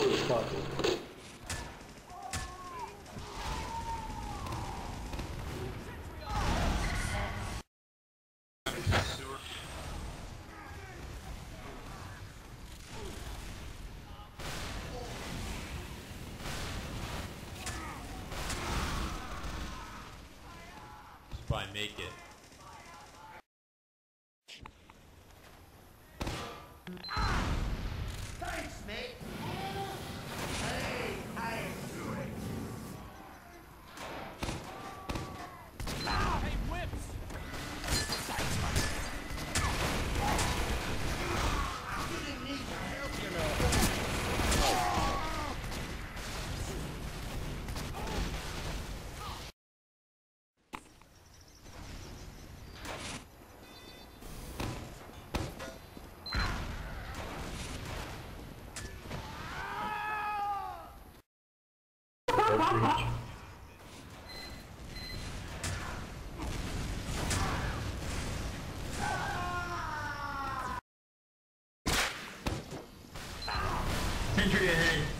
Fuck. Probably make it. Sentry ahead.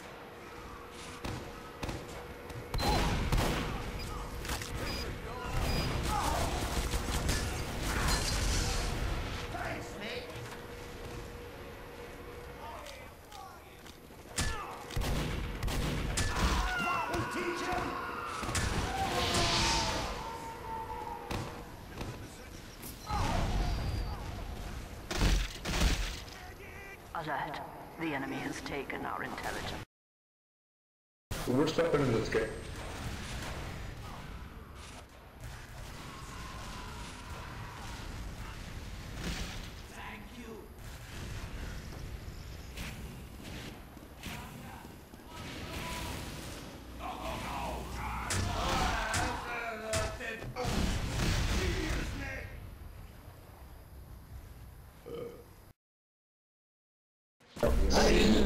Alert. The enemy has taken our intelligence. We're into this game. Hey.